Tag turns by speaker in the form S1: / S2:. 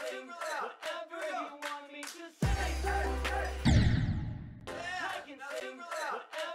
S1: sing whatever you want me to sing. I can sing whatever.